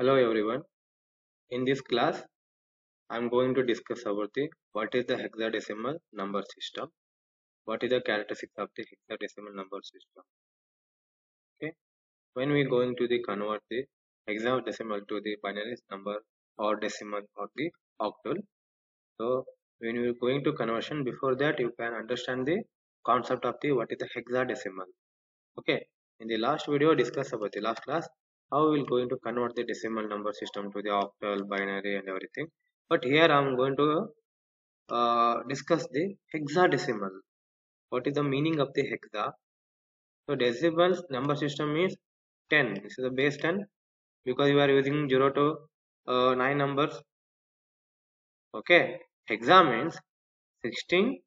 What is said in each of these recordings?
Hello everyone. In this class, I am going to discuss about the what is the hexadecimal number system, what is the characteristics of the hexadecimal number system. Okay, when we going to the convert the hexadecimal to the binary number or decimal or the octal. So when you are going to conversion, before that you can understand the concept of the what is the hexadecimal. Okay, in the last video discuss about the last class how we will going to convert the decimal number system to the octal binary and everything. But here i'm going to uh, discuss the hexadecimal. What is the meaning of the hexa so decimal number system is 10 this is the base 10 because you are using 0 to uh, 9 numbers. Okay. Hexa means 16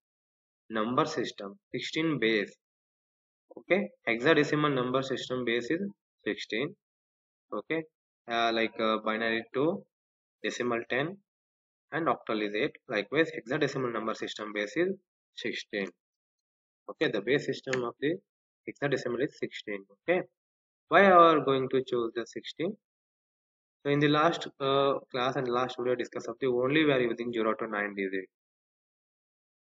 number system. 16 base. Okay. Hexadecimal number system base is 16 okay? Uh, like uh, binary 2 decimal 10 and octal is 8 likewise hexadecimal number system base is 16 okay the base system of the hexadecimal is 16 okay? Why are we going to choose the 16 so in the last uh, class and last video discuss of the only are using 0 to 9 digit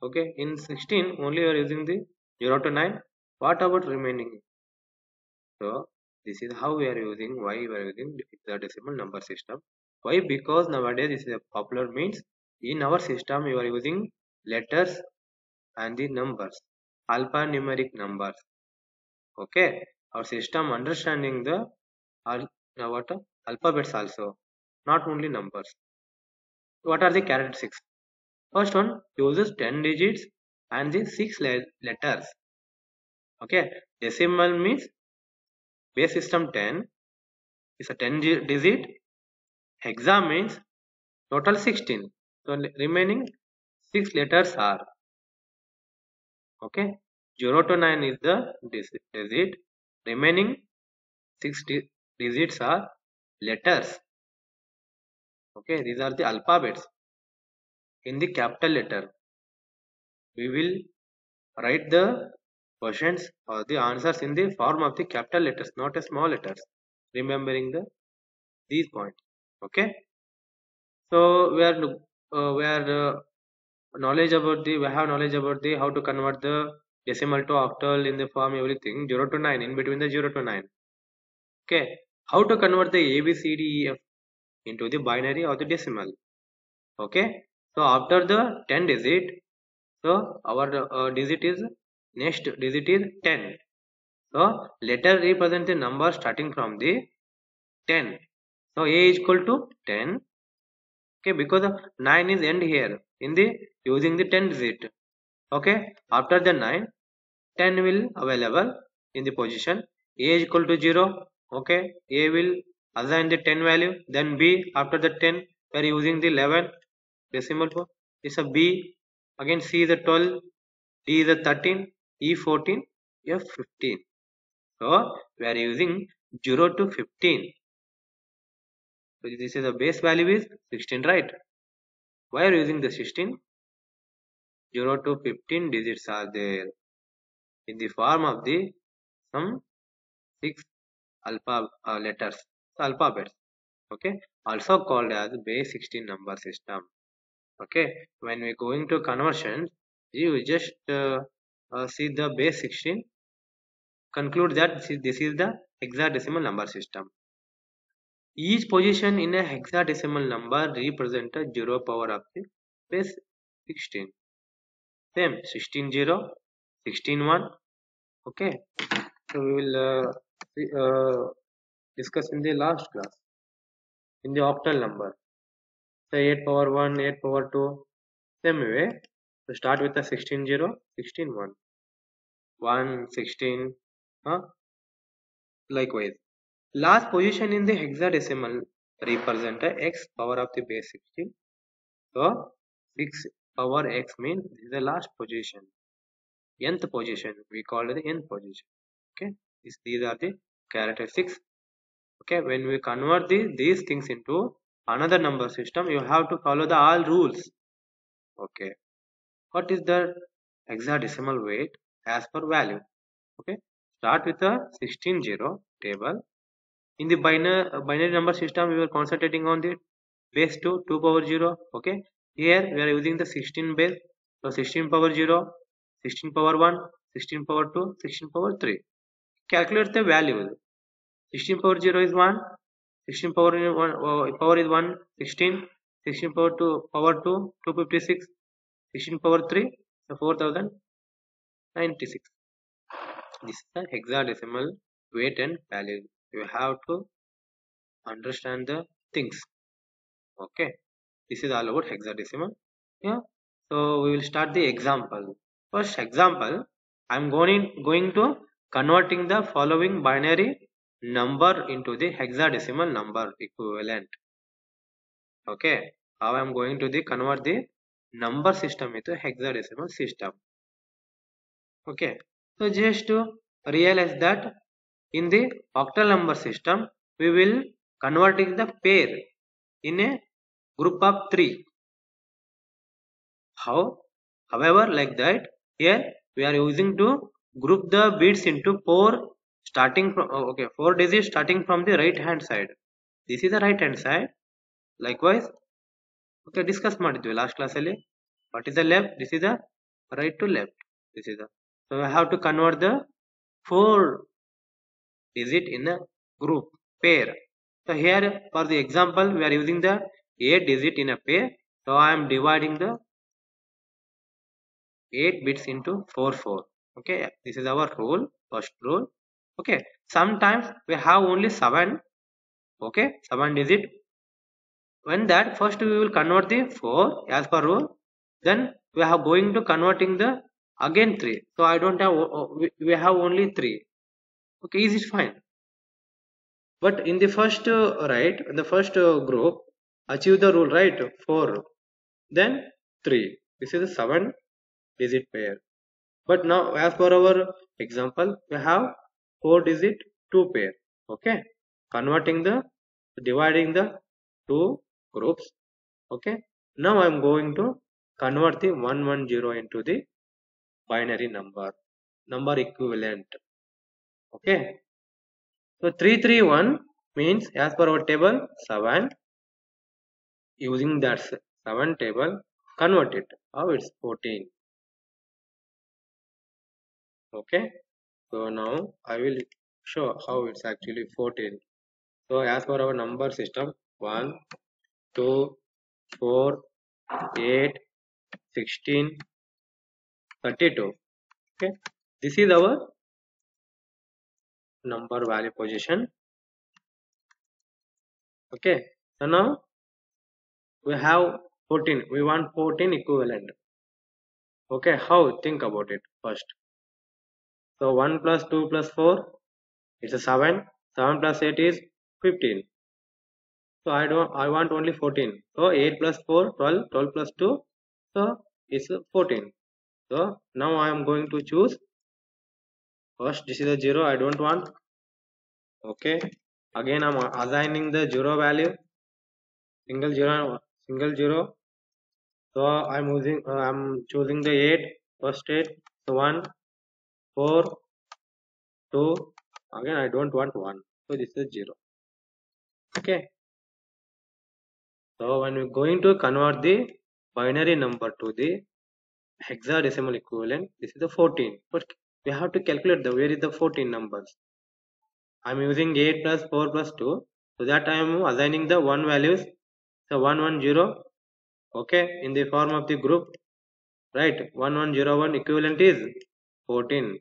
okay in 16 only we are using the 0 to 9 what about remaining? So this is how we are using why we are using the decimal number system. Why? Because nowadays this is a popular means. In our system you are using letters and the numbers alphanumeric numbers. Okay? Our system understanding the now what? Alphabets also not only numbers. What are the characteristics? First one uses 10 digits and the 6 le letters. Okay? Decimal means base system 10 is a 10 digit. Hexa means total 16 so remaining 6 letters are. Okay? 0 to 9 is the digit. Remaining 6 digits are letters. Okay? These are the alphabets. In the capital letter we will write the questions? Or the answers in the form of the capital letters not a small letters. Remembering the these points. Okay? So we are uh, we are uh, knowledge about the we have knowledge about the how to convert the decimal to octal in the form everything 0 to 9 in between the 0 to 9 okay? How to convert the a b c d e f into the binary or the decimal? Okay? So after the 10 digit so our uh, digit is next digit is 10 so letter represent the number starting from the 10 so a is equal to 10 okay because 9 is end here in the using the 10 digit. Okay after the 9 10 will available in the position. A is equal to 0 okay a will assign the 10 value. Then b after the 10 we are using the 11 decimal point is a b. Again c is a 12 d is a 13 E14, F15. So we are using 0 to 15. So this is the base value is 16, right? Why are using the 16? 0 to 15 digits are there in the form of the some six alpha uh, letters, alphabets. Okay, also called as base 16 number system. Okay, when we going to conversion, you just uh, uh, see the base 16 conclude that this is the hexadecimal number system. Each position in a hexadecimal number represent a zero power of the base 16 same 16 0 16 1 okay. So we will uh, uh, discuss in the last class in the octal number. Say 8 power 1 8 power 2 same way. So start with the 16 0 16 1 1 16 huh? likewise. Last position in the hexadecimal represent a x power of the base 16 so 6 power x means this is the last position. Nth position we call it the nth position. Okay? This, these are the characteristics. Okay? When we convert the, these things into another number system you have to follow the all rules. Okay? What is the hexadecimal weight as per value. Okay? Start with the 16 0 table. In the binary binary number system we were concentrating on the base 2 2 power 0 okay? Here we are using the 16 base. So 16 power 0 16 power 1 16 power 2 16 power 3 calculate the value. 16 power 0 is 1 16 power 1 uh, power is 1 16 16 power 2 power 2 256 16 power 3 so 4096 this is the hexadecimal weight and value. You have to understand the things. Okay. This is all about hexadecimal. Yeah. So we will start the example. First example i'm going going to converting the following binary number into the hexadecimal number equivalent. Okay. How i'm going to the convert the number system into hexadecimal system. Okay. So just to realize that in the octal number system we will converting the pair in a group of 3 how? However like that here we are using to group the bits into four starting from oh, okay four digits starting from the right hand side. This is the right hand side. Likewise okay discuss ಮಾಡಿದ್ವಿ last class ಅಲ್ಲಿ what is the left this is the right to left this is the so I have to convert the four digit in a group pair so here for the example we are using the 8 digit in a pair so I am dividing the 8 bits into 4 4 okay this is our rule first rule okay sometimes we have only 7 okay 7 digit when that first we will convert the 4 as per rule. Then we are going to converting the again 3 so i don't have we have only 3 okay is it fine. But in the first uh, right in the first uh, group achieve the rule right 4 then 3 this is a 7 digit pair. But now as per our example we have 4 digit 2 pair. Okay converting the dividing the two groups. Okay. Now i'm going to convert the 110 into the binary number. Number equivalent. Okay. So 331 means as per our table 7 using that 7 table convert it. How it's 14 okay. So now i will show how it's actually 14 so as per our number system 1 2 4 8 16 32 okay. This is our number value position. Okay. So now we have 14 we want 14 equivalent. Okay. How think about it first? So 1 plus 2 plus 4 is a 7 7 plus 8 is 15 so i don't i want only 14 so 8 plus 4 12 12 plus 2 so it's 14 so now i am going to choose. First this is a 0 i don't want. Okay. Again i'm assigning the 0 value. Single 0 single 0 so i'm using uh, i'm choosing the 8 first 8 so 1 4 2 again i don't want 1 so this is 0 okay so when we're going to convert the binary number to the hexadecimal equivalent this is the 14 but we have to calculate the where is the 14 numbers? I'm using 8 plus 4 plus 2 so that i am assigning the one values. So 110 okay in the form of the group. Right 1101 equivalent is 14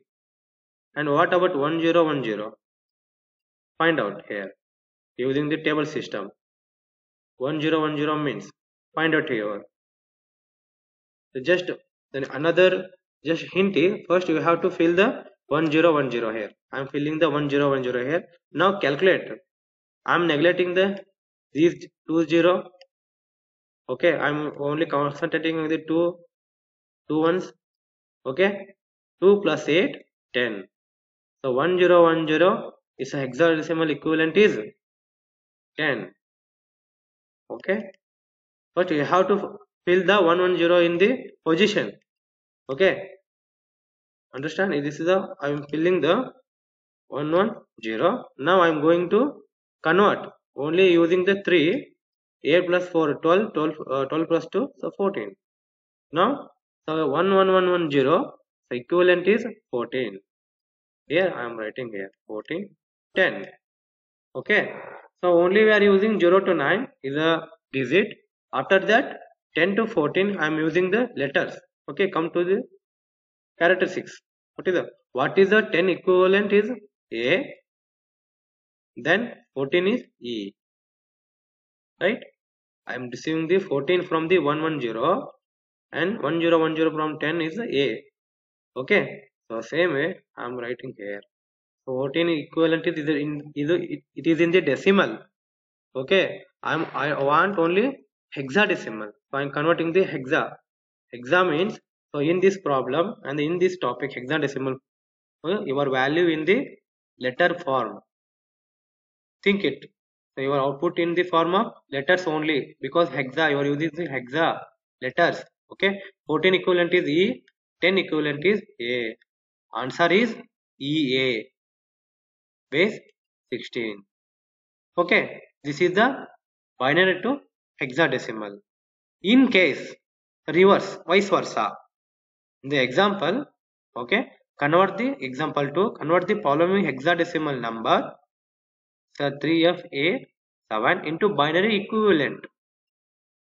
and what about 1010 find out here using the table system 1010 means find out here. So just then another just hint is first you have to fill the 1010 here. I'm filling the 1010 here. Now calculate. I'm neglecting the these two zero. Okay i'm only concentrating on the two two ones. Okay 2 plus 8 10 so 1010 is a hexadecimal equivalent is 10 okay. But you have to fill the 110 in the position. Okay. Understand? This is the i am filling the 110 now i am going to convert. Only using the 3 8 plus 4 12 12, uh, 12 plus 2 so 14 now so 1 1 1 1 0 so equivalent is 14 here i am writing here 14 10 okay so only we are using 0 to 9 is a digit. After that 10 to 14 i am using the letters. Okay come to the characteristics. What is the what is the 10 equivalent is a then 14 is e. Right? I am receiving the 14 from the 110 and 1010 from 10 is a. Okay? So same way i am writing here 14 equivalent is in is it is in the decimal. Okay? I'm i want only hexadecimal. So i'm converting the hexa. Hexa means so in this problem and in this topic hexadecimal uh, your value in the letter form. Think it. So your output in the form of letters only because hexa you are using the hexa letters. Okay? 14 equivalent is e. 10 equivalent is a. Answer is ea base 16 okay this is the binary to hexadecimal. In case reverse vice versa. In the example okay convert the example to convert the following hexadecimal number so 3fa 7 into binary equivalent.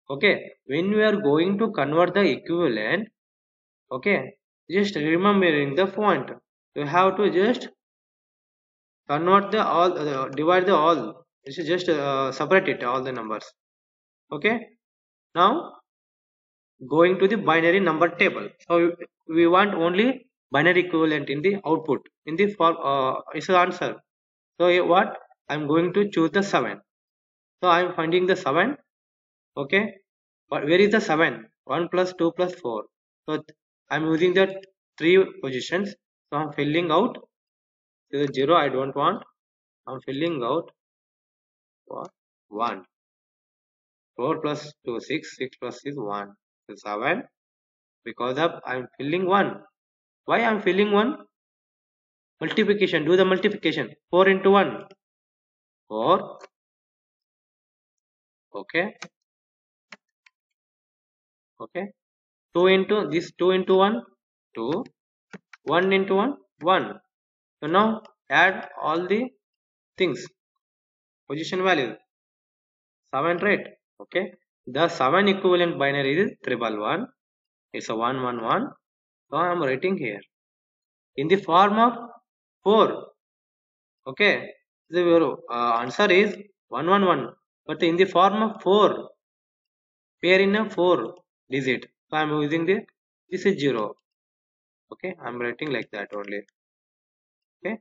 Okay when we are going to convert the equivalent okay just remembering the point you have to just convert the all uh, divide the all. This is just uh, separate it all the numbers. Okay? Now going to the binary number table. So we want only binary equivalent in the output in the form uh, is the answer. So what? I'm going to choose the 7 so i'm finding the 7 okay? But where is the 7 1 plus 2 plus 4 so i'm using the three positions. So i'm filling out to the 0 I don't want. I'm filling out what 1 4 plus 2 6 6 plus is 1 so 7 because of I'm filling 1 why I'm filling 1 multiplication do the multiplication. 4 into 1 4 okay. Okay. 2 into this 2 into 1 2 1 into 1 1 so now add all the things. Position value. 7 right okay. The 7 equivalent binary is triple one. It's a 111 so i'm writing here. In the form of 4 okay. The uh, answer is 111 but in the form of 4 pair in a 4 digit. So i'm using the this is 0 okay. I'm writing like that only okay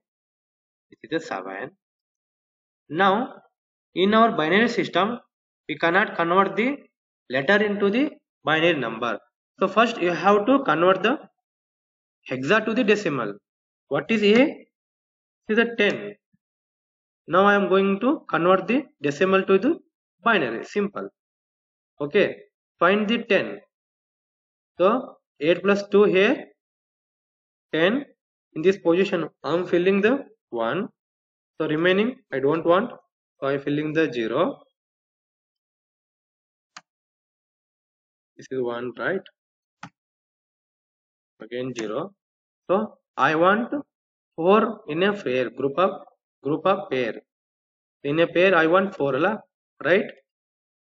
this is a 7 now in our binary system we cannot convert the letter into the binary number. So first you have to convert the hexa to the decimal. What is a? This is a 10 now i am going to convert the decimal to the binary. Simple. Okay find the 10 so 8 plus 2 here 10 in this position i'm filling the 1 so remaining i don't want. So i'm filling the 0 this is 1 right? Again 0 so i want 4 in a pair group of group of pair. In a pair i want 4 la right?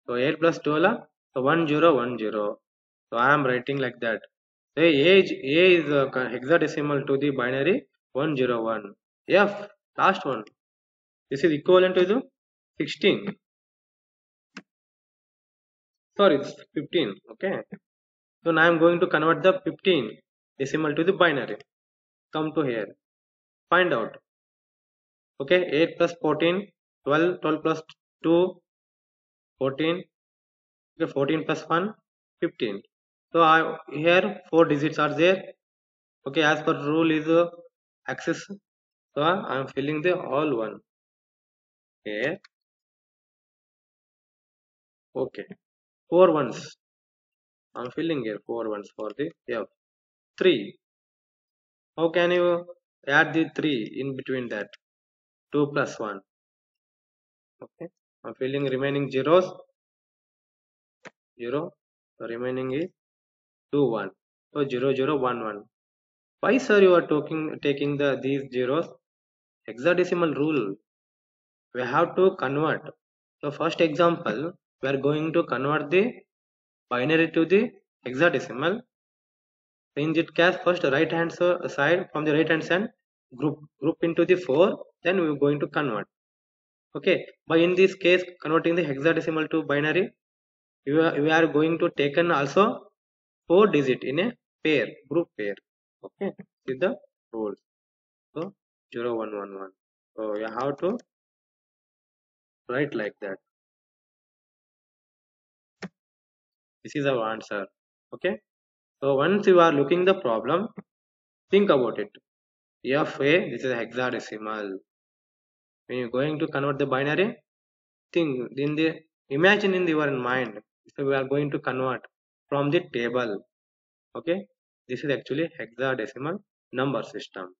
So 8 plus 2 la. So 1 0 1 0 so i am writing like that the age a is uh, a hexadecimal to the binary 101 f last one. This is equivalent to the 16 sorry it's 15 okay? So now i'm going to convert the 15 decimal to the binary. Come to here. Find out. Okay 8 plus 14 12 12 plus 2 14 okay 14 plus 1 15 so I here four digits are there. Okay as per rule is uh, access so I am filling the all one. Here okay. Four ones. I'm filling here four ones for the F. Three. How can you add the three in between that? 2 plus 1 okay. I'm filling remaining zeros. 0 the remaining is 2 1 so 0 0 1 1 why sir you are talking taking the these zeros? Hexadecimal rule. We have to convert. So first example we are going to convert the binary to the hexadecimal. In that case first right hand side from the right hand side group group into the 4 then we are going to convert. Okay? But in this case converting the hexadecimal to binary we are, we are going to taken also four digit in a pair group pair. Okay? With the rules so 0 1 1 1 so you have to write like that. This is our answer. Okay? So once you are looking the problem think about it. Fa this is hexadecimal. When you're going to convert the binary think in the imagine in your mind so we are going to convert from the table. Okay? This is actually hexadecimal number system